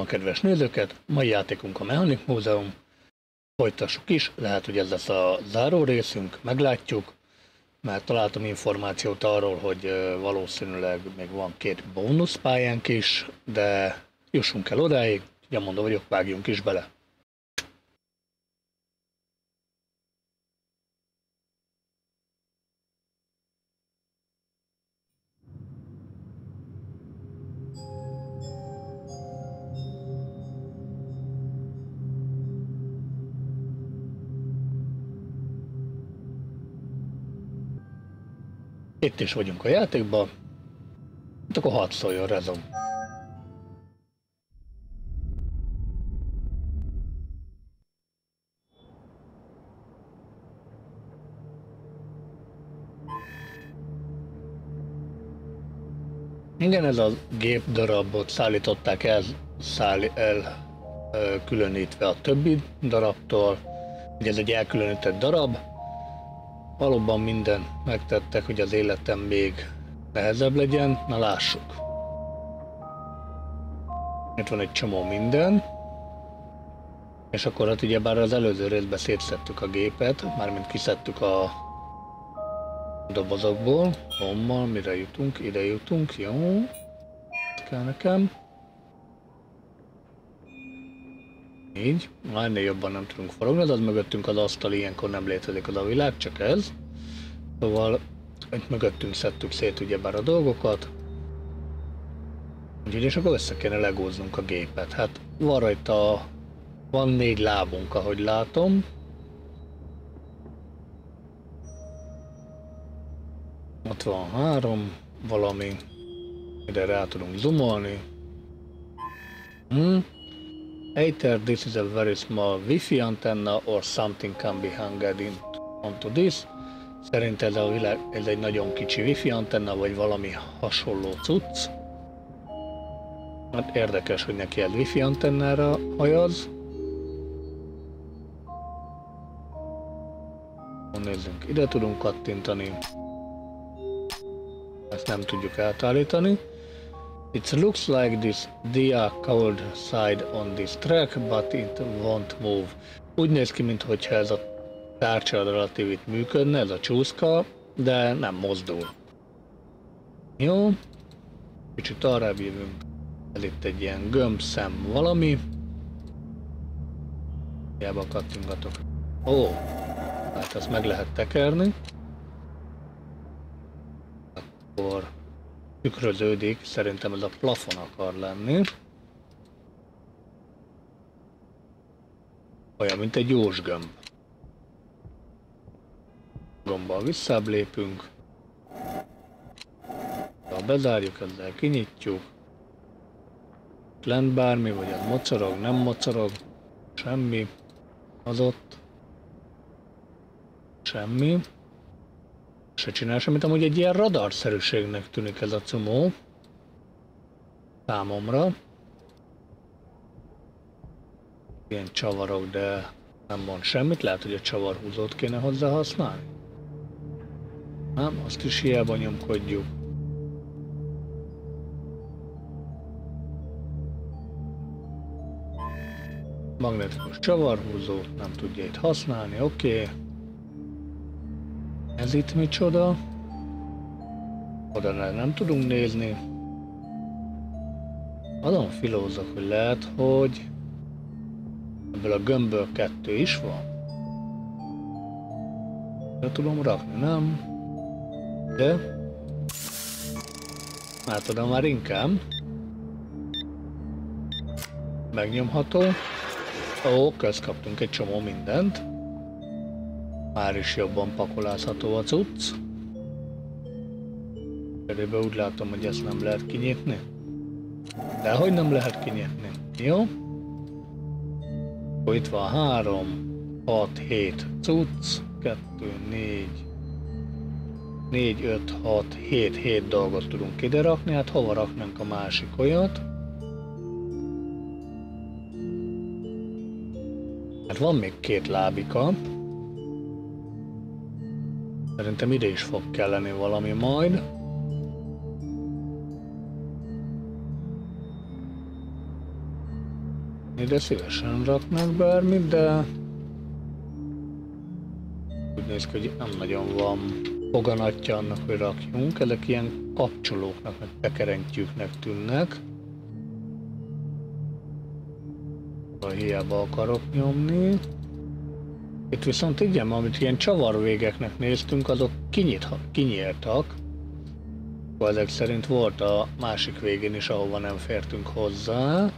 a kedves nézőket, mai játékunk a Mechanik Múzeum. Folytassuk is, lehet, hogy ez lesz a záró részünk, meglátjuk, mert találtam információt arról, hogy valószínűleg még van két bónuszpályánk is, de jussunk el odáig, ugye mondom vagyok, vágjunk is bele. Itt is vagyunk a játékban. Hát akkor hadd szóljon rezom. Igen, ez a gép darabot szállították el, száll, el különítve a többi darabtól. Ugye ez egy elkülönített darab, Valóban minden megtettek, hogy az életem még nehezebb legyen. Na lássuk. Itt van egy csomó minden. És akkor hát ugye bár az előző részben szétszettük a gépet, mármint kiszedtük a dobozokból. Hommal, mire jutunk? Ide jutunk, jó. Ezt kell nekem. Így, már ennél jobban nem tudunk forogni, az mögöttünk az asztal, ilyenkor nem létezik az a világ, csak ez. Szóval itt mögöttünk szedtük szét ugyebár a dolgokat. Úgyhogy és akkor össze kéne legóznunk a gépet. Hát van rajta, van négy lábunk, ahogy látom. Ott van három, valami. Ide rá tudunk zoomolni. Hmm. Either this is a very small Wi-Fi antenna or something can be hung in onto this. Szerint a világ, ez egy nagyon kicsi Wi-Fi antenna, vagy valami hasonló cucc. Hát érdekes, hogy neki ez Wi-Fi antennára hajaz. Nézzünk, ide tudunk kattintani. Ezt nem tudjuk átállítani. It looks like this dia covered side on this track, but it won't move. Úgy néz ki, mintha ez a tárcsa relatív itt működne, ez a csúszka, de nem mozdul. Jó. Kicsit arra jövünk. Ez itt egy ilyen gömbszem valami. Hiába kattingatok. Ó, hát ezt meg lehet tekerni. Akkor tükröződik, szerintem ez a plafon akar lenni. Olyan, mint egy jósgömb. Gombbal visszább lépünk. Ha bezárjuk, ezzel kinyitjuk. Lent bármi, vagy az mocorog, nem mocorog. Semmi. Az ott. Semmi se csinál semmit, amúgy egy ilyen radarszerűségnek tűnik ez a cumó. Számomra. Ilyen csavarok, de nem mond semmit, lehet, hogy a csavarhúzót kéne hozzá használni. Nem, azt is hiába nyomkodjuk. Magnetikus csavarhúzó, nem tudja itt használni, oké. Okay. Ez itt micsoda? Oda nem tudunk nézni. Azon filózok, hogy lehet, hogy ebből a gömbből kettő is van. De tudom rakni, nem? De? Hát oda már inkább. Megnyomható. Ó, köz kaptunk egy csomó mindent. Már is jobban pakolázható a cucc. Körülbelül úgy látom, hogy ezt nem lehet kinyitni. De hogy nem lehet kinyitni? Jó? Akkor itt van 3, 6, 7 cucc, 2, 4, 4, 5, 6, 7, 7 dolgot tudunk ide rakni, hát hova raknánk a másik olyat? Hát van még két lábika. Szerintem ide is fog kelleni valami majd. Ide szívesen raknak bármit, de úgy néz ki, hogy nem nagyon van foganatja annak, hogy rakjunk. Ezek ilyen kapcsolóknak, meg tekerentjüknek tűnnek. Hiába akarok nyomni. Itt viszont igen, amit ilyen csavarvégeknek néztünk, azok kinyit, kinyíltak. Ezek szerint volt a másik végén is, ahova nem fértünk hozzá.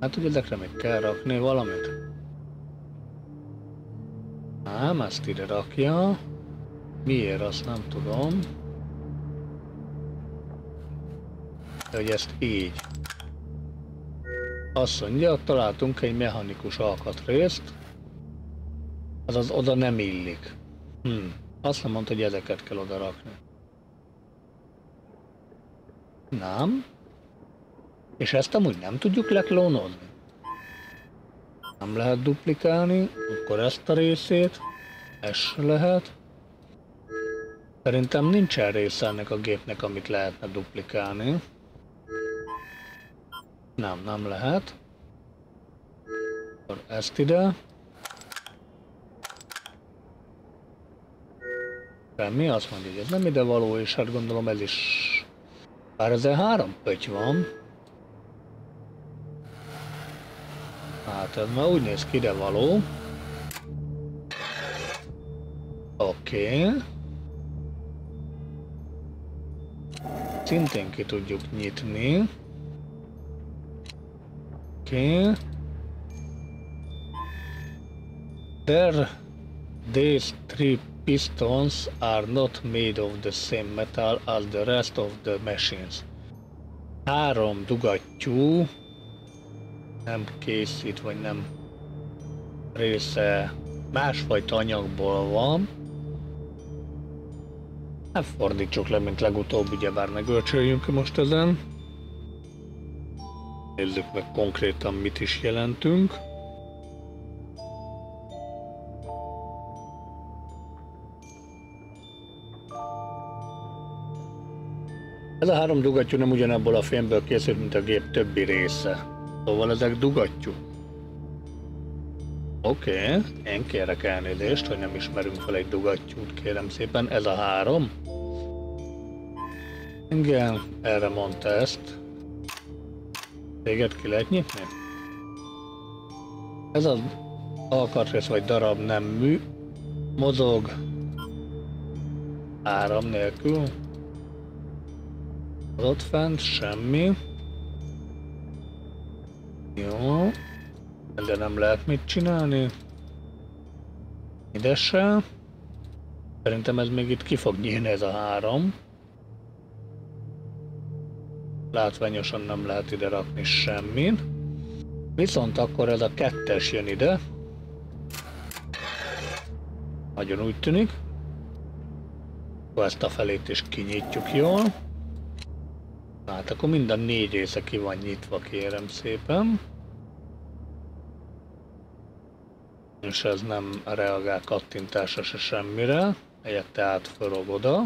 Hát hogy ezekre még kell rakni valamit? Nem, ezt ide rakja. Miért, azt nem tudom. De hogy ezt így. Azt mondja, találtunk egy mechanikus alkatrészt, azaz oda nem illik. Hm. Azt nem mondta, hogy ezeket kell oda rakni. Nem. És ezt amúgy nem tudjuk leklónozni. Nem lehet duplikálni, akkor ezt a részét, ez lehet. Szerintem nincsen része ennek a gépnek, amit lehetne duplikálni. Nem, nem lehet. Akkor ezt ide. Mi azt mondja, hogy ez nem ide való, és hát gondolom ez is... Bár ezzel három pöty van. Hát ez már úgy néz ki, ide való. Oké. Okay. Szintén ki tudjuk nyitni. Okay. There, these three pistons are not made of the same metal as the rest of the machines. Három dugattyú nem készít, vagy nem része másfajta anyagból van. Hát fordítsuk le, mint legutóbb, ugyebár megölcsöljünk most ezen. Nézzük meg konkrétan mit is jelentünk. Ez a három dugattyú nem ugyanabból a fémből készült, mint a gép többi része. Szóval ezek dugattyú. Oké, okay. én kérek elnézést, hogy nem ismerünk fel egy dugattyút, kérem szépen. Ez a három. Igen, erre mondta ezt. Téged ki lehet nyitni? Ez az alkatrész vagy darab nem mű, mozog áram nélkül. Az ott fent semmi. Jó. De nem lehet mit csinálni. Ide se. Szerintem ez még itt ki fog nyílni ez a három. Látványosan nem lehet ide rakni semmit. Viszont akkor ez a kettes jön ide. Nagyon úgy tűnik. Akkor ezt a felét is kinyitjuk jól. Hát akkor minden négy része ki van nyitva, kérem szépen. És ez nem reagál kattintása se semmire, helyette átforog oda.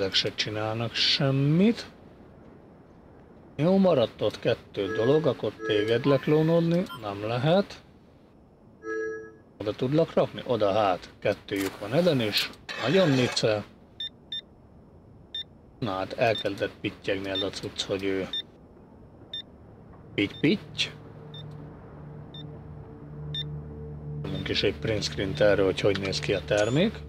Ezek se csinálnak semmit. Jó, maradt ott kettő dolog, akkor téged leklónodni nem lehet. Oda tudlak rakni? Oda hát, kettőjük van ezen is. Nagyon nice. Na hát elkezdett pittyegni ez a cucc, hogy ő pitty-pitty. Mondunk is egy print screen erről, hogy hogy néz ki a termék.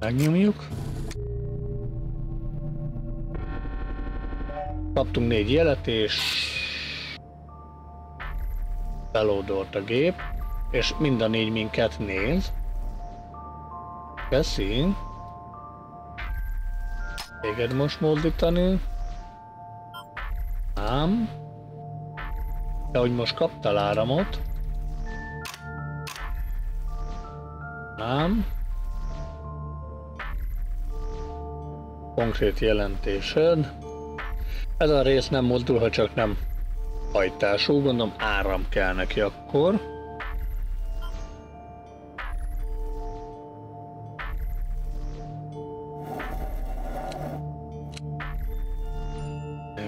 Megnyomjuk. Kaptunk négy jelet, és felódolt a gép, és mind a négy minket néz. Köszi. Téged most mozdítani. Ám. De hogy most kaptál áramot. Nem. konkrét jelentésed. Ez a rész nem mozdul, ha csak nem hajtású, gondolom áram kell neki akkor.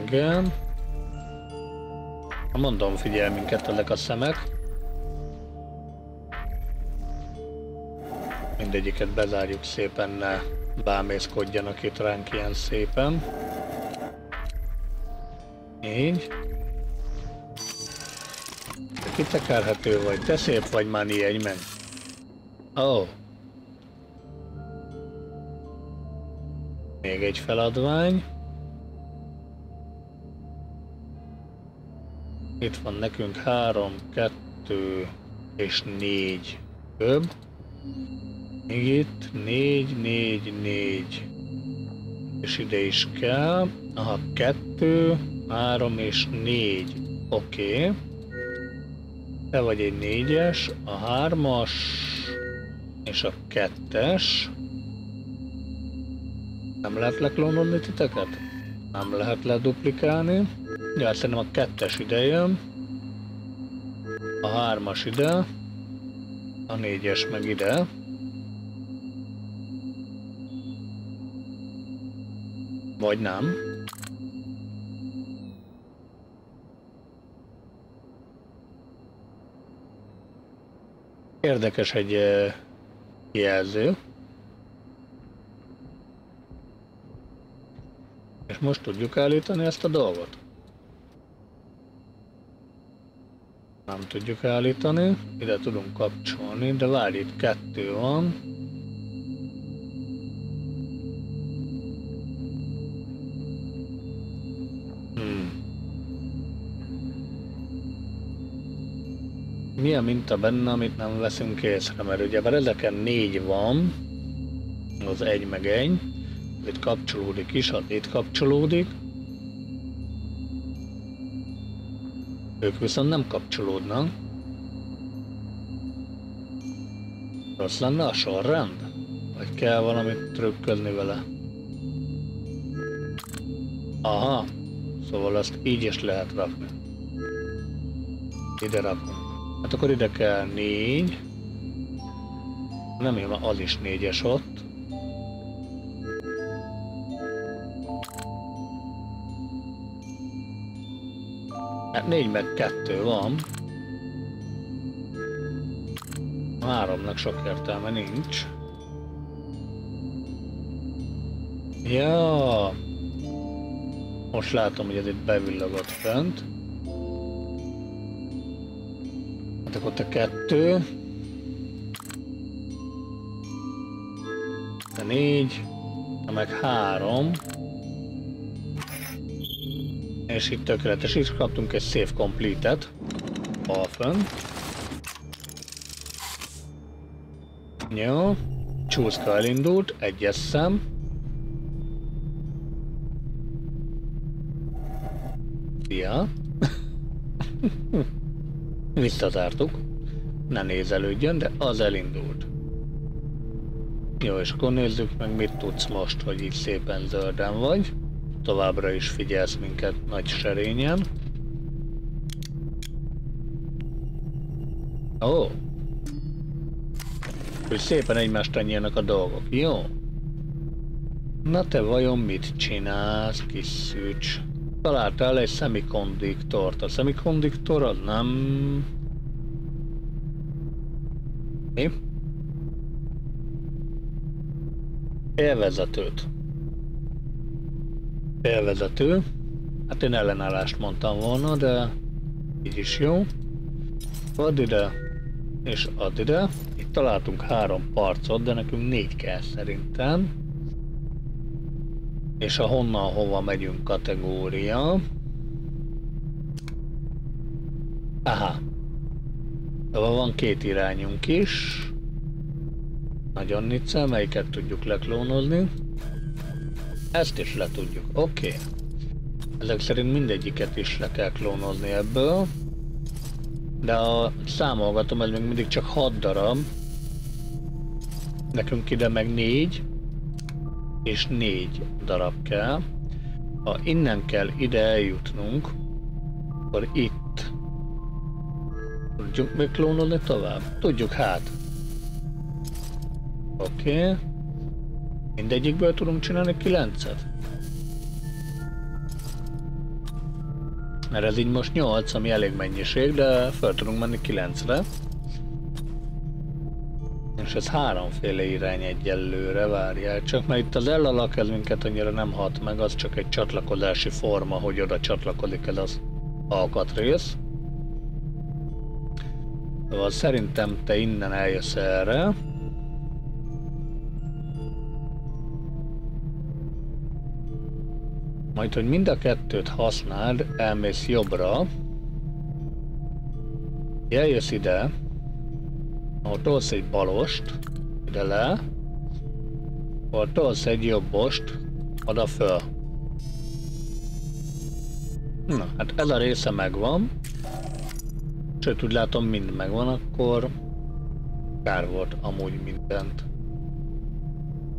Igen. Mondom, figyel minket ezek a szemek. Mindegyiket bezárjuk szépen, ne bámészkodjanak itt ránk ilyen szépen. Így. Kitekerhető vagy, te szép vagy már egy meg. Ó. Oh. Még egy feladvány. Itt van nekünk három, kettő és négy köb. Még itt négy, négy, négy. És ide is kell. Aha, kettő, három és négy. Oké. Okay. Te vagy egy négyes, a hármas és a kettes. Nem lehet leklónolni titeket? Nem lehet leduplikálni. Ja, hát szerintem a kettes ide jön. A hármas ide. A négyes meg ide. Vagy nem. Érdekes egy jelző. És most tudjuk állítani ezt a dolgot. Nem tudjuk állítani, ide tudunk kapcsolni, de várj, itt kettő van. A minta benne, amit nem veszünk észre, mert ugye mert ezeken négy van, az egy meg egy, itt kapcsolódik is, hát itt kapcsolódik. Ők viszont nem kapcsolódnak. Rossz lenne a sorrend? Vagy kell valamit trükközni vele? Aha, szóval azt így is lehet rakni. Ide rakom. Hát akkor ide kell négy. Nem jön az is négyes ott. Hát négy meg kettő van. Háromnak sok értelme nincs. Ja. Most látom, hogy ez itt bevillogott fent. Hát ott a kettő. A négy. Meg három. És itt tökéletes, is kaptunk egy save complete-et. Jó. Csúszka elindult, egyes szem. Visszazártuk. Ne nézelődjön, de az elindult. Jó, és akkor nézzük meg, mit tudsz most, hogy így szépen zölden vagy. Továbbra is figyelsz minket nagy serényen. Ó. Hogy szépen egymást nyílnak a dolgok, jó? Na te vajon mit csinálsz, kis szűcs? találtál egy szemikondiktort. A szemikondiktor az nem... Mi? Élvezetőt. Élvezető. Hát én ellenállást mondtam volna, de így is jó. Add ide, és add ide. Itt találtunk három parcot, de nekünk négy kell szerintem és a honnan hova megyünk kategória. Aha. Szóval van két irányunk is. Nagyon nicce, melyiket tudjuk leklónozni. Ezt is le tudjuk, oké. Okay. Ezek szerint mindegyiket is le kell klónozni ebből. De a számolgatom, ez még mindig csak 6 darab. Nekünk ide meg 4 és négy darab kell. Ha innen kell ide eljutnunk, akkor itt tudjuk még klónolni tovább? Tudjuk hát. Oké. Okay. Mindegyikből tudunk csinálni kilencet? Mert ez így most 8, ami elég mennyiség, de fel tudunk menni 9-re. És ez háromféle irány egyelőre, várjál csak, mert itt az ellalak ez minket annyira nem hat meg, az csak egy csatlakozási forma, hogy oda csatlakozik ez az alkatrész. Szóval szerintem te innen eljössz erre. Majd, hogy mind a kettőt használd, elmész jobbra. Eljössz ide. Ahol tolsz egy balost, ide le. Ahol tolsz egy jobbost, oda föl. Na, hát ez a része megvan. Sőt, úgy látom mind megvan, akkor kár volt amúgy mindent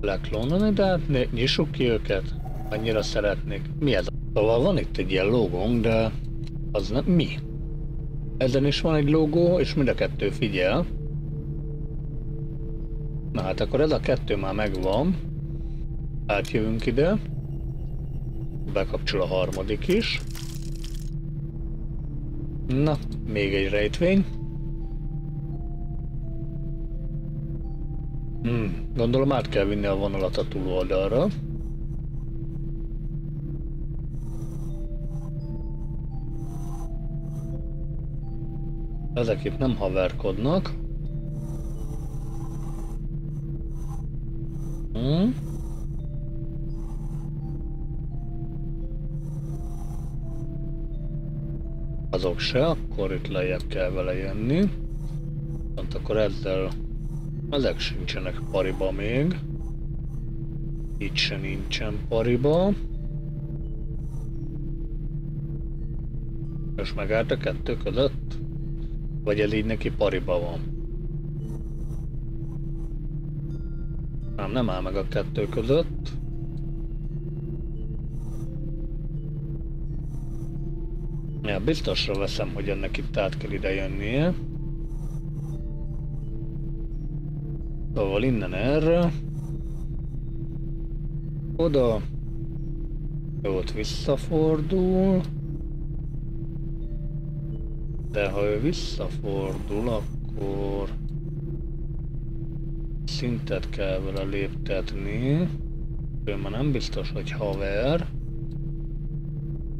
leklónolni, de hát nyissuk ki őket. Annyira szeretnék. Mi ez? Szóval van itt egy ilyen logónk, de az nem mi. Ezen is van egy logó, és mind a kettő figyel. Na hát akkor ez a kettő már megvan. Átjövünk ide. Bekapcsol a harmadik is. Na, még egy rejtvény. Hmm, gondolom át kell vinni a vonalat a túloldalra. Ezek itt nem haverkodnak. Hmm. Azok se, akkor itt lejjebb kell vele jönni. Pont akkor ezzel ezek sincsenek pariba még. Itt se nincsen pariba. És megállt a kettő között? Vagy ez így neki pariba van? Nem, nem áll meg a kettő között. Ja, biztosra veszem, hogy ennek itt át kell ide jönnie. Szóval innen erre. Oda. Ott visszafordul. De ha ő visszafordul, akkor szintet kell vele léptetni. Ő már nem biztos, hogy haver.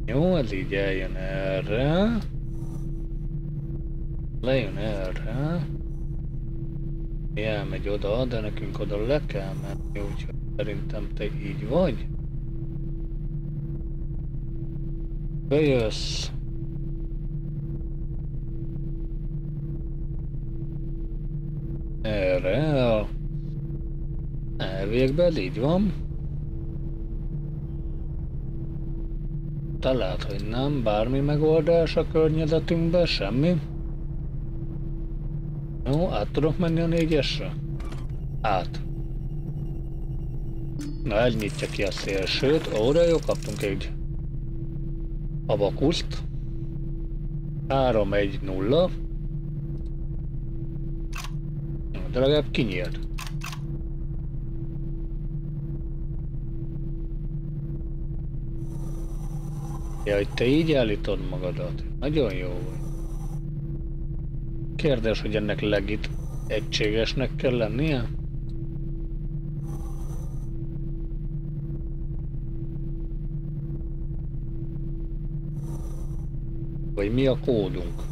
Jó, ez így eljön erre. Lejön erre. Elmegy oda, de nekünk oda le kell menni, úgyhogy szerintem te így vagy. Bejössz. Erre a elvégben, így van. Talált, hogy nem, bármi megoldás a környezetünkben, semmi. Jó, át tudok menni a négyesre? Át. Na, egy ki a szélsőt. Ó, de jó, kaptunk egy abakuszt. 3-1-0. De legalább kinyílt. Ja, hogy te így állítod magadat. Nagyon jó vagy. Kérdés, hogy ennek legit egységesnek kell lennie? Vagy mi a kódunk?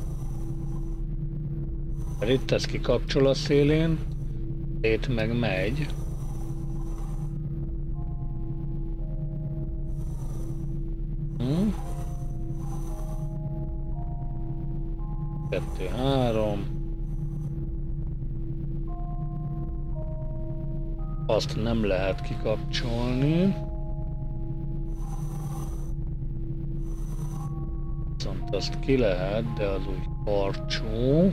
Mert itt ez kikapcsol a szélén, itt meg megy. Azt nem lehet kikapcsolni. Viszont azt ki lehet, de az úgy karcsú.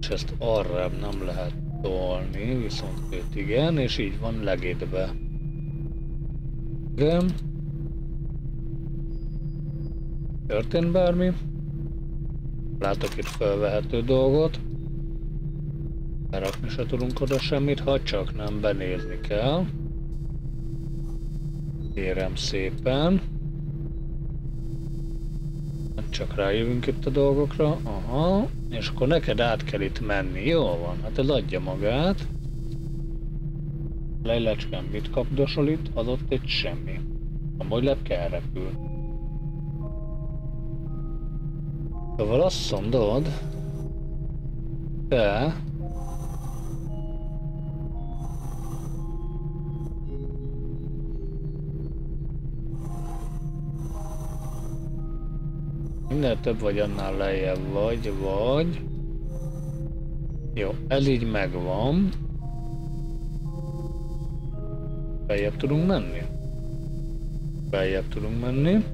És ezt arra nem lehet tolni, viszont őt igen, és így van legétbe. Igen. Történt bármi? Látok itt felvehető dolgot. Berakni se tudunk oda semmit, ha csak nem benézni kell. Kérem szépen. csak rájövünk itt a dolgokra. Aha, és akkor neked át kell itt menni. Jó van, hát ez adja magát. Lejlecskám, mit kapdosol itt? Adott egy semmi. A lepke elrepül. Szóval azt mondod, te Minél több vagy, annál lejjebb vagy, vagy... Jó, ez így megvan. Beljebb tudunk menni? Beljebb tudunk menni.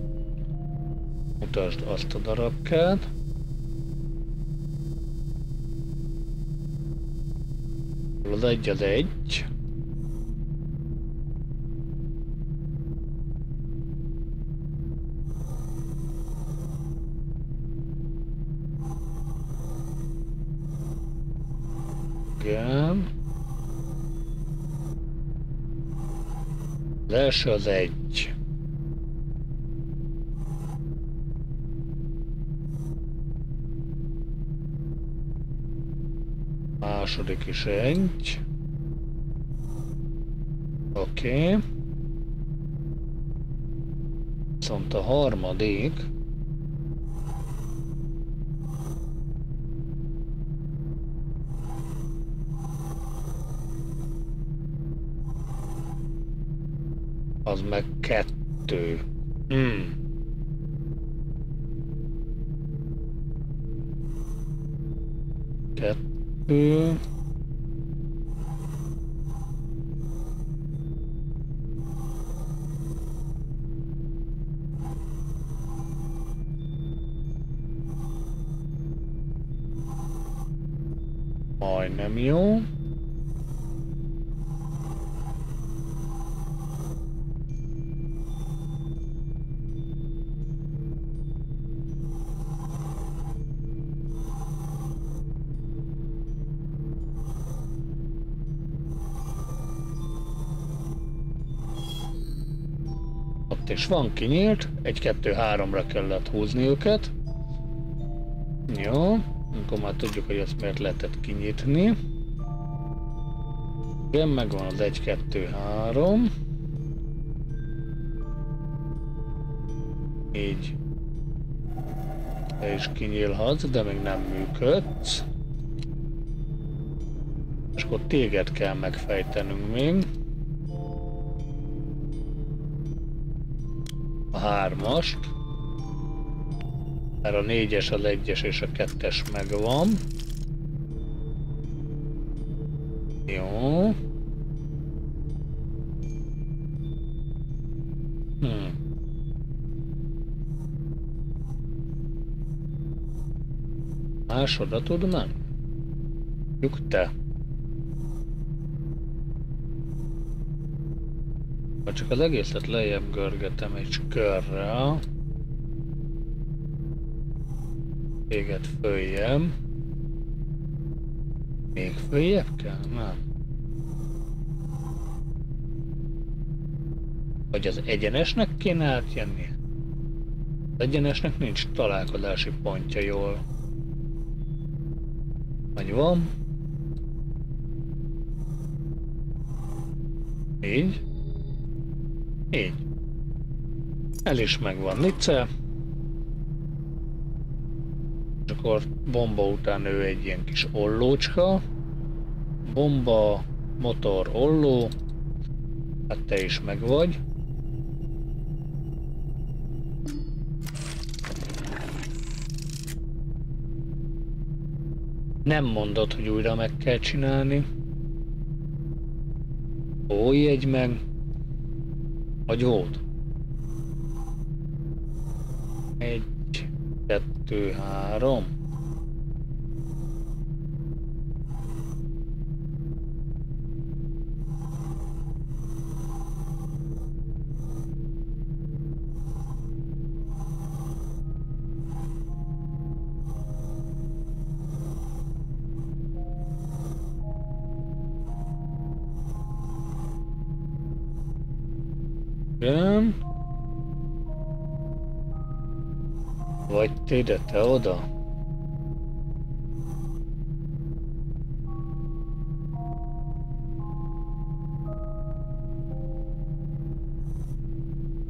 Mutasd azt a darabkát. Az egy az egy. Igen. Első az egy. Második is egy. Oké. Okay. Viszont a harmadik Az meg kettő. Hmm. Kettő. Majdnem jó. Van kinyílt, egy-kettő-háromra kellett húzni őket. Jó, akkor már tudjuk, hogy ezt miért lehetett kinyitni. Igen, megvan az 1-2-3. Így. Te is kinyílhatsz, de még nem működsz. És akkor téged kell megfejtenünk még. Hármast. Mert a négyes, az egyes és a kettes megvan. Jó. Hmm. Másodat tud menni? Juk te. Ha csak az egészet lejjebb görgetem egy körrel, téged följem, még följebb kell? Nem. Vagy az egyenesnek kéne átjönni? Az egyenesnek nincs találkozási pontja jól. Vagy van? Így? Így. Ez is megvan Nice. És akkor bomba után ő egy ilyen kis ollócska. Bomba, motor, olló. Hát te is meg vagy. Nem mondod, hogy újra meg kell csinálni. Ó, jegy meg. Vagy volt? Egy, kettő, három. Ide, te oda?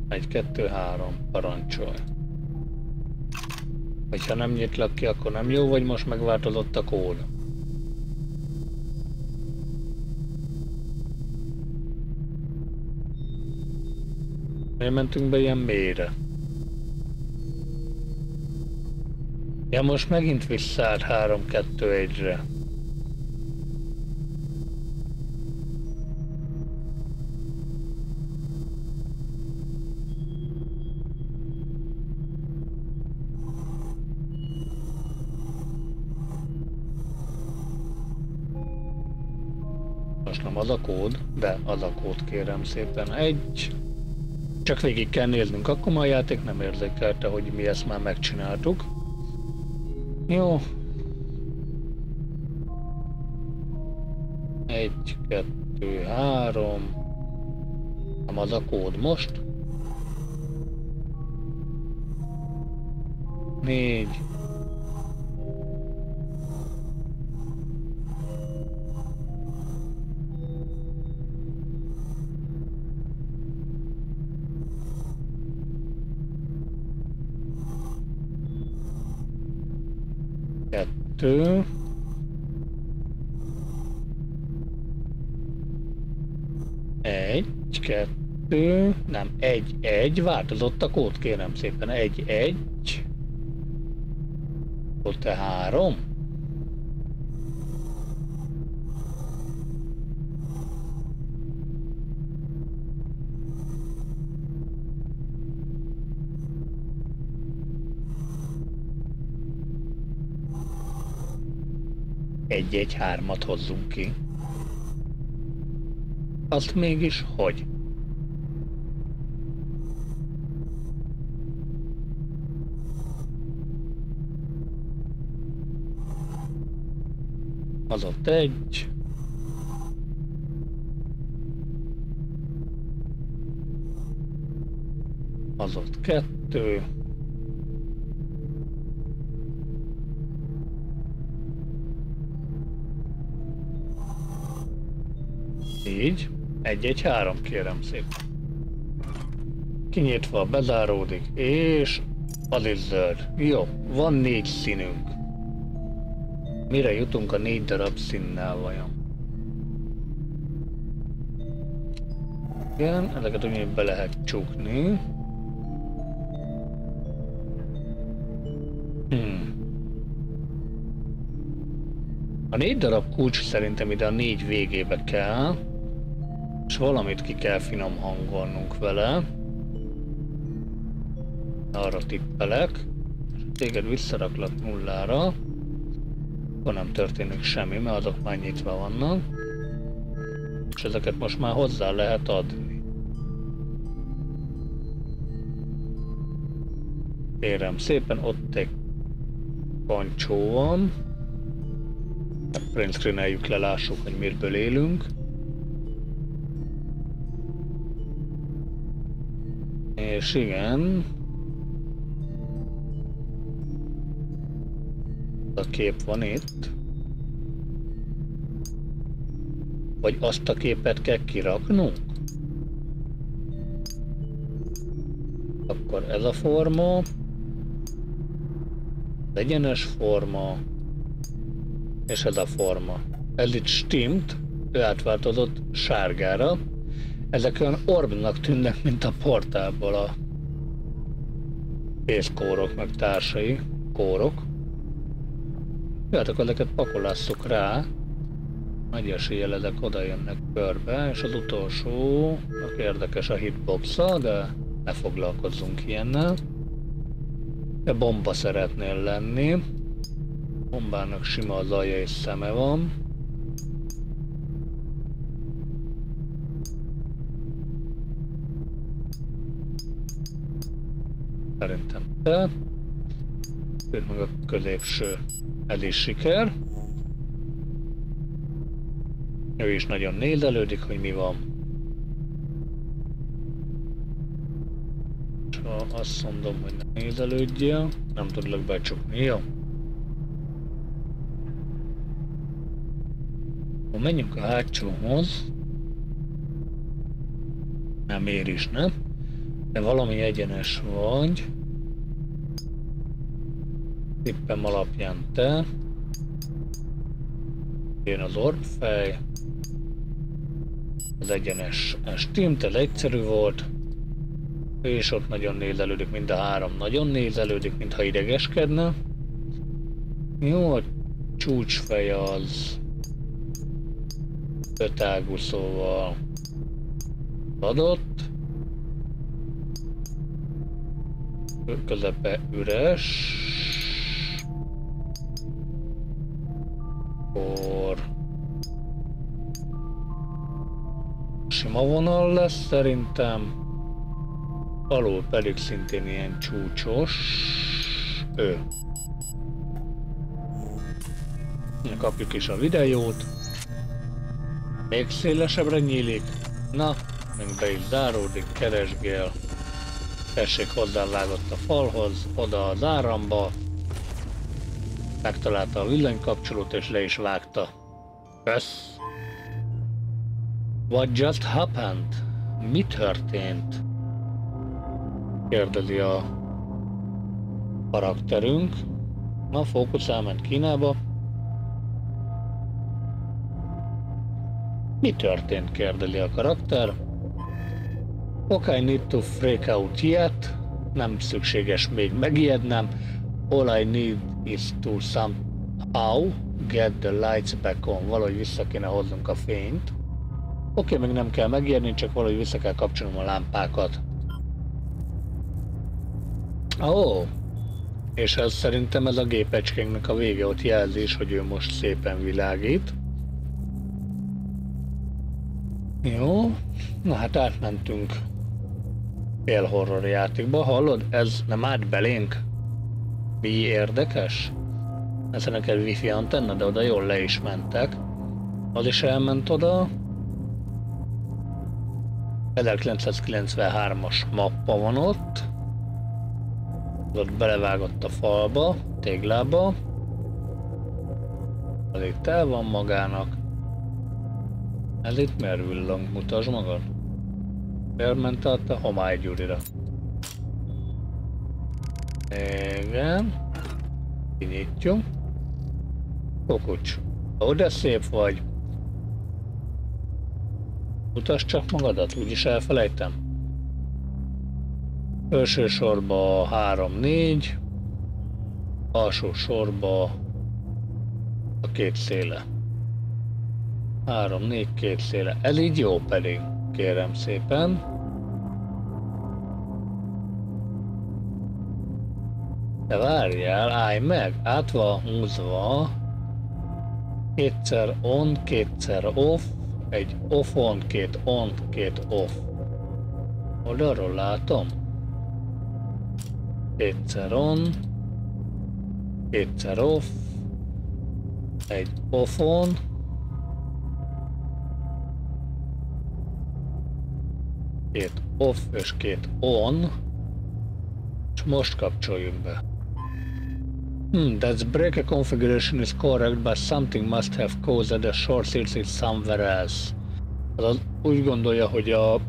Egy, kettő, három, parancsolj. Hogyha nem nyitlak ki, akkor nem jó, vagy most megváltozott a kód? Miért mentünk be ilyen mélyre? Ja, most megint visszaállt 3-2-1-re. Most nem az a kód, de az a kód kérem szépen. Egy, csak végig kell néznünk, akkor ma a játék nem érzékelte, hogy mi ezt már megcsináltuk. Jó. Egy, kettő, három. Nem az a kód most. Négy. Kettő. Egy, kettő, nem, egy, egy, változott a kód, kérem szépen, egy, egy. A három. Egy-egy-hármat hozzunk ki. Azt mégis hogy? Az ott egy. Az ott kettő. Így. Egy-egy-három, kérem szépen. Kinyitva, bezáródik, és az is zöld. Jó, van négy színünk. Mire jutunk a négy darab színnel vajon? Igen, ezeket úgy be lehet csukni. Hmm. A négy darab kulcs szerintem ide a négy végébe kell valamit ki kell finom hangolnunk vele. Arra tippelek. Téged visszaraklak nullára. Akkor nem történik semmi, mert azok már nyitva vannak. És ezeket most már hozzá lehet adni. Kérem szépen, ott egy pancsó van. Print screen le, lássuk, hogy mirből élünk. És igen. A kép van itt. Vagy azt a képet kell kiraknunk? Akkor ez a forma. Egyenes forma. És ez a forma. Ez itt stimmt, ő átváltozott sárgára. Ezek olyan orbnak tűnnek, mint a portálból a pénzkórok, meg társai, kórok. Jó, hát akkor ezeket pakolásszuk rá. Nagy eséllyel ezek oda jönnek körbe, és az utolsó, érdekes a hitbox de ne foglalkozzunk ilyennel. De bomba szeretnél lenni. Bombának sima az alja és szeme van. Szerintem te. Őt meg a középső. Is siker. Ő is nagyon nézelődik, hogy mi van. És ha azt mondom, hogy nem Nézelődjél, nem tudlak becsukni, jó? Menjünk a hátsóhoz. Nem ér is, nem? De valami egyenes vagy. Tippem alapján te. Jön az orfej. Az egyenes stimmel, egyszerű volt. És ott nagyon nézelődik, mind a három nagyon nézelődik, mintha idegeskedne. Jó, a csúcsfej az ötágú, szóval adott. Közepe üres. Akkor sima vonal lesz szerintem. Alul pedig szintén ilyen csúcsos. Ő. Kapjuk is a videót. Még szélesebbre nyílik. Na, még be is záródik, keresgél. Tessék hozzávágott a falhoz, oda az áramba. Megtalálta a villanykapcsolót és le is vágta. Kösz. What just happened? Mi történt? Kérdezi a karakterünk. Na, fókusz elment Kínába. Mi történt? kérdeli a karakter. Okay, I need to freak out yet. Nem szükséges még megijednem. All I need is to somehow get the lights back on. Valahogy vissza kéne hoznunk a fényt. Oké, okay, még nem kell megijedni, csak valahogy vissza kell kapcsolnom a lámpákat. Ó, oh. és ez szerintem ez a gépecskénknek a vége, ott jelzés, hogy ő most szépen világít. Jó, na hát átmentünk fél horror játékba, hallod? Ez nem állt belénk? Mi érdekes? Ez neked wifi antenna, de oda jól le is mentek. Az is elment oda. 1993-as mappa van ott. Ott belevágott a falba, téglába. Az itt el van magának. Ez itt miért villang? Mutasd magad. Miért a homály Gyurira? Igen. Kinyitjuk. Kokucs. De szép vagy. Mutasd csak magadat, úgyis elfelejtem. Felső sorba 3-4, alsó sorba a két széle. Három, négy, két széle. Ez így jó pedig, kérem szépen. De várjál, állj meg, át van húzva. Kétszer on, kétszer off, egy off on, két on, két off. Oldalról látom. Kétszer on, kétszer off, egy off on, két off és két on, és most kapcsoljunk be. Hmm, that breaker configuration is correct, but something must have caused a short circuit somewhere else. Azaz úgy gondolja, hogy a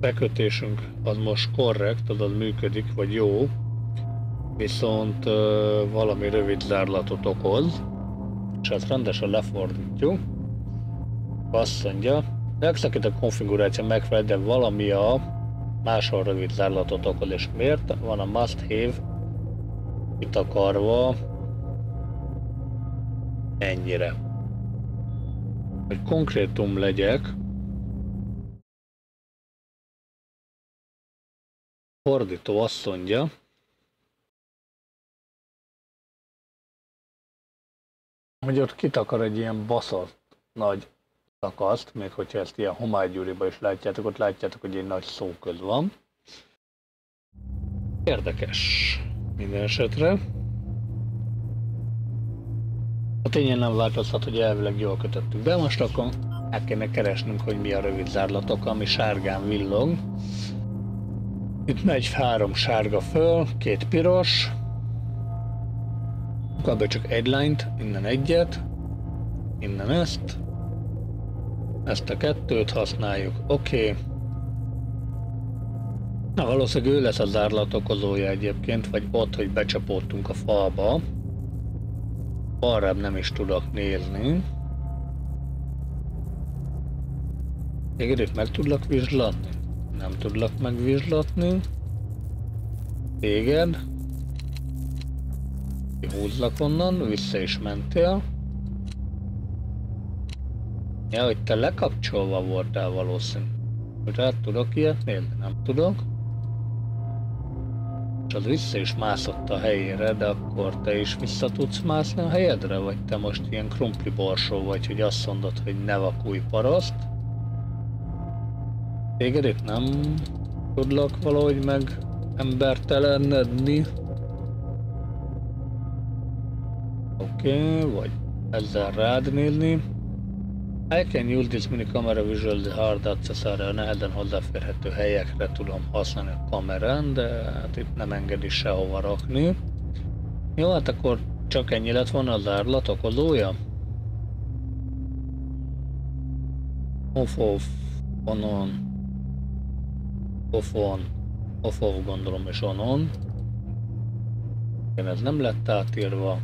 bekötésünk az most korrekt, azaz működik, vagy jó, viszont uh, valami rövid zárlatot okoz, és ezt rendesen lefordítjuk. Azt mondja, Megszakít a konfiguráció megfelel, de valami a máshol rövid zárlatot okoz, és miért? Van a must have. Itt akarva. Ennyire. Hogy konkrétum legyek, fordító azt mondja, hogy ott kitakar egy ilyen baszott nagy szakaszt, még hogyha ezt ilyen homálygyúriba is látjátok, ott látjátok, hogy egy nagy szóköz van. Érdekes minden esetre. A tényen nem változhat, hogy elvileg jól kötöttük be, most akkor el kéne keresnünk, hogy mi a rövid zárlatok, ami sárgán villog. Itt megy három sárga föl, két piros. Kb. csak egy lányt, innen egyet, innen ezt. Ezt a kettőt használjuk, oké. Okay. Na valószínűleg ő lesz a zárlat okozója egyébként, vagy ott, hogy becsapódtunk a falba. Arrább nem is tudok nézni. Téged itt meg tudlak vizslatni? Nem tudlak megvizslatni. Téged. Húzlak onnan, vissza is mentél. Ja, hogy te lekapcsolva voltál valószínű. Hogy rá tudok ilyet nézni? Nem tudok. És az vissza is mászott a helyére, de akkor te is vissza tudsz mászni a helyedre? Vagy te most ilyen krumpli borsó vagy, hogy azt mondod, hogy ne vakulj paraszt? Téged itt nem tudlak valahogy meg embertelenedni? Oké, okay, vagy ezzel rád nézni. I can use this mini camera visual hard accessory nehezen hozzáférhető helyekre tudom használni a kamerán, de hát itt nem engedi sehova rakni. Jó, hát akkor csak ennyi lett volna az árlat okozója? Off off, on on, off on, off off gondolom és on on. Igen, ez nem lett átírva.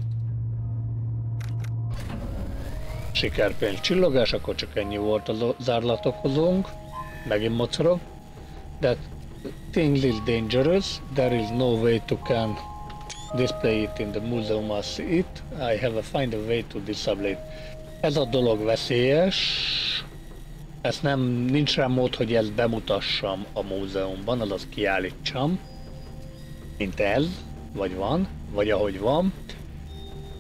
Sikerpénz csillogás, akkor csak ennyi volt a zárlatokozónk. Megint mocorog. That thing is dangerous. There is no way to can display it in the museum as it. I have a find a way to disable it. Ez a dolog veszélyes. Ezt nem, nincs rá mód, hogy ezt bemutassam a múzeumban, azaz kiállítsam. Mint ez, vagy van, vagy ahogy van.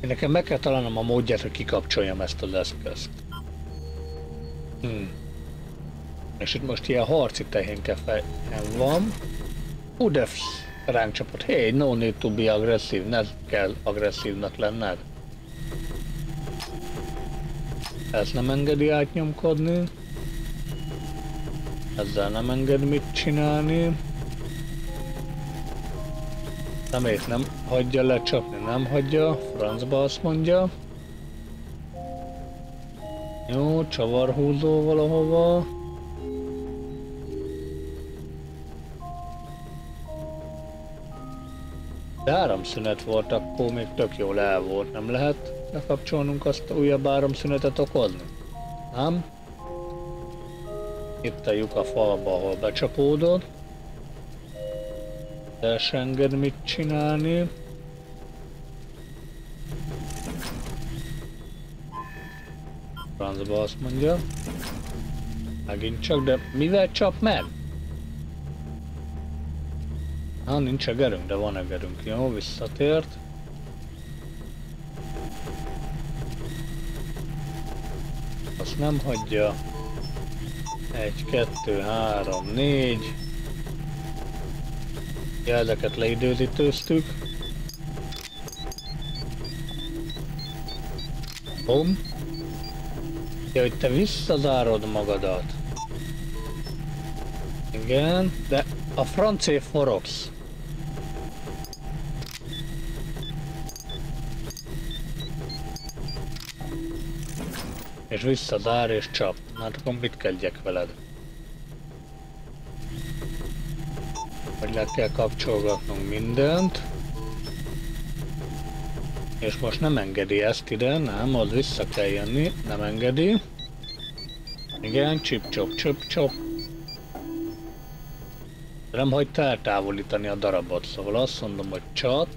Én nekem meg kell találnom a módját, hogy kikapcsoljam ezt az eszközt. Hmm. És itt most ilyen harci tehénke van. Hú, de ránk csapott. Hey, no need to be aggressive. Ne kell agresszívnak lenned. Ez nem engedi átnyomkodni. Ezzel nem enged mit csinálni. Szemét nem hagyja lecsapni, nem hagyja, francba azt mondja. Jó, csavarhúzó valahova. De áramszünet volt, akkor még tök jól el volt. Nem lehet lekapcsolnunk azt újabb áramszünetet okozni? Nem? Itt a lyuk a falba, ahol becsapódott el enged mit csinálni. Francba azt mondja. Megint csak, de mivel csap meg? Ha, nincs egerünk, de van egerünk. Jó, visszatért. Azt nem hagyja. Egy, kettő, három, négy. Jelzeket leidőzítőztük. Bom. Ja, hogy te visszazárod magadat. Igen, de a francé forogsz. És visszazár és csap. Hát akkor mit kezdjek veled? Le kell kapcsolgatnunk mindent. És most nem engedi ezt ide, nem, az vissza kell jönni, nem engedi. Igen, csip-csop, csip-csop. Nem hagyta eltávolítani a darabot, szóval azt mondom, hogy csat,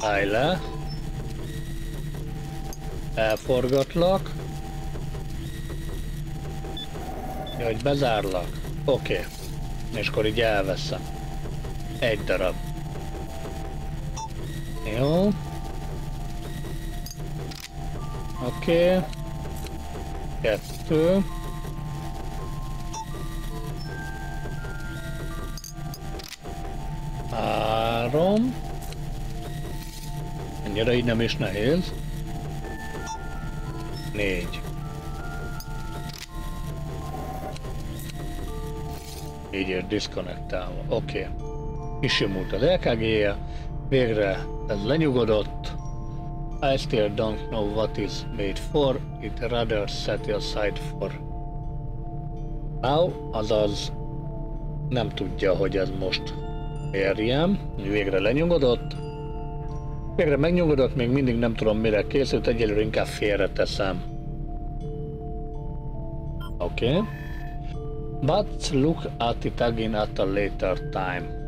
állj le, elforgatlak, ja, hogy bezárlak, oké. Okay. És akkor így elveszem. Egy darab. Jó. Oké. Okay. Kettő. Három. Ennyire így nem is nehéz. Négy. így és disconnectálva. Oké. Okay. Kisimult az LKG-je, végre ez lenyugodott. I still don't know what is made for, it rather set aside for. Now, azaz nem tudja, hogy ez most érjem. Végre lenyugodott. Végre megnyugodott, még mindig nem tudom mire készült, egyelőre inkább félreteszem. Oké. Okay. But look at it again at a later time.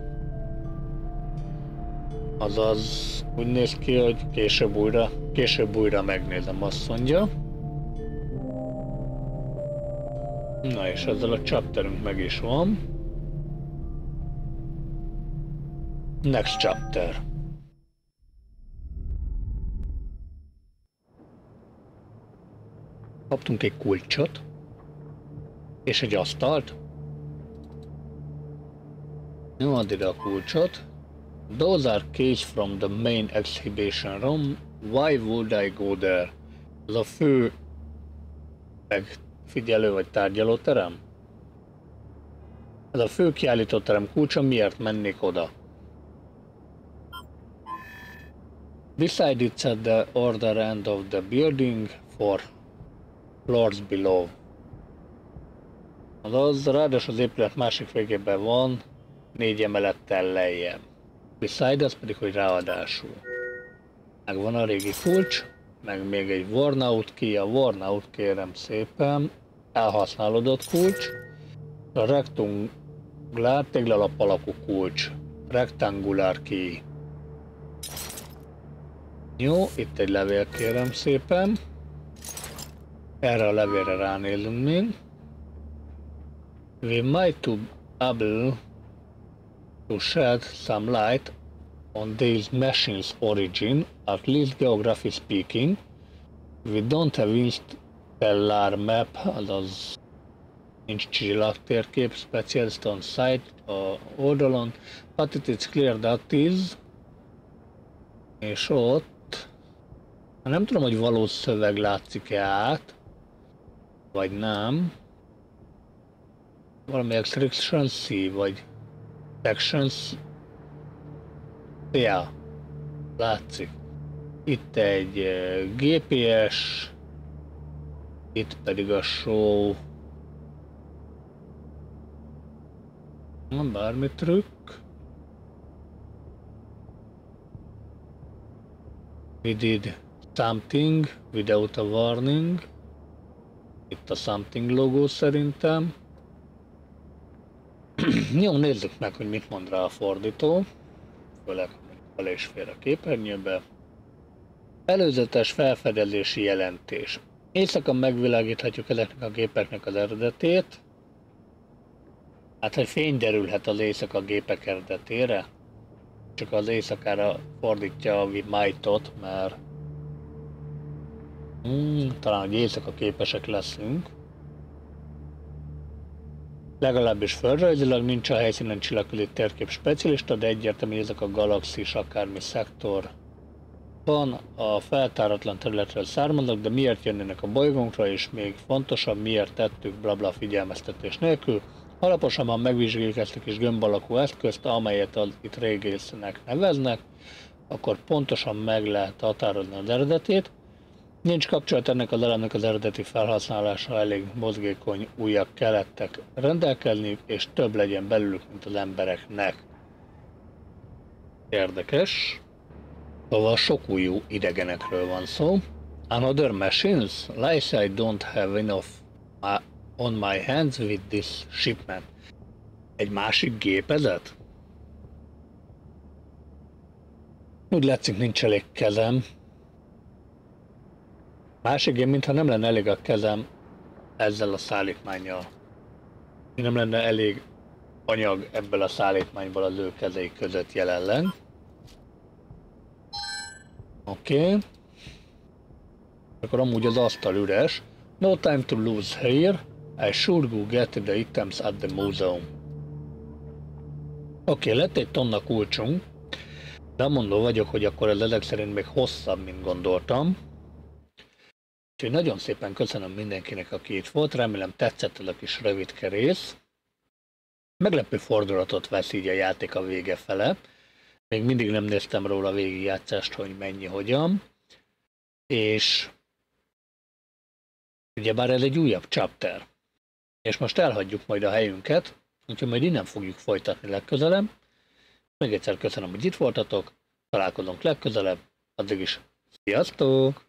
Azaz úgy néz ki, hogy később újra, később újra megnézem, azt mondja. Na és ezzel a chapterünk meg is van. Next chapter. Kaptunk egy kulcsot. És egy asztalt. Nyomad ide a kulcsot. Those are keys from the main exhibition room. Why would I go there? Ez a fő megfigyelő vagy tárgyalóterem? Ez a fő kiállítóterem kulcsa, miért mennék oda? Beside it's at the other end of the building for floors below. Azaz, ráadásul az épület másik végében van, négy emelettel lejjebb. Beside az pedig, hogy ráadásul. Megvan a régi kulcs, meg még egy worn out ki, a worn out kérem szépen, elhasználódott kulcs, a rektangulár téglalap alakú kulcs, rektangulár ki. Jó, itt egy levél kérem szépen. Erre a levélre ránézünk még. We might to able to shed some light on these machines' origin, at least geography speaking. We don't have interstellar map, azaz nincs csillagtérkép specialist on site a oldalon, but it is clear that is, és ott, nem tudom, hogy valós szöveg látszik-e át, vagy nem, valami extraction C, vagy Sections. Ja, látszik. Itt egy GPS, itt pedig a show. Nem bármi trükk. We did something without a warning. Itt a something logó szerintem. Jó, nézzük meg, hogy mit mond rá a fordító. Főleg fel és fér a képernyőbe. Előzetes felfedezési jelentés. Éjszaka megvilágíthatjuk ezeknek a gépeknek az eredetét. Hát, hogy fény derülhet az éjszaka gépek eredetére. Csak az éjszakára fordítja a might mert hmm, talán, hogy éjszaka képesek leszünk. Legalábbis földrajzilag nincs a helyszínen csillagközi térkép specialista, de egyértelmű, ezek a galaxis akármi szektor van, a feltáratlan területről származnak, de miért jönnének a bolygónkra, és még fontosabb, miért tettük blabla figyelmeztetés nélkül. Alaposabban megvizsgáljuk ezt a kis gömb alakú eszközt, amelyet itt régésznek neveznek, akkor pontosan meg lehet határozni az eredetét, Nincs kapcsolat ennek az elemnek az eredeti felhasználása, elég mozgékony újak kelettek rendelkezni, és több legyen belőlük, mint az embereknek. Érdekes. Szóval sok új idegenekről van szó. Another machines? Like I don't have enough uh, on my hands with this shipment. Egy másik gépezet? Úgy látszik, nincs elég kezem Másik én, mintha nem lenne elég a kezem ezzel a szállítmányjal. Nem lenne elég anyag ebből a szállítmányból az ő kezei között jelenleg. Oké. Okay. Akkor amúgy az asztal üres. No time to lose here. I should go get the items at the museum. Oké, okay, lett egy tonna kulcsunk. De mondó vagyok, hogy akkor ez ezek szerint még hosszabb, mint gondoltam. Úgyhogy nagyon szépen köszönöm mindenkinek, aki itt volt, remélem tetszett ez a kis rövid kerész. meglepő fordulatot vesz így a játék a vége fele. Még mindig nem néztem róla végigjátszást, hogy mennyi, hogyan. És ugyebár ez egy újabb chapter. És most elhagyjuk majd a helyünket, úgyhogy majd innen fogjuk folytatni legközelebb. Még egyszer köszönöm, hogy itt voltatok, találkozunk legközelebb, addig is sziasztok!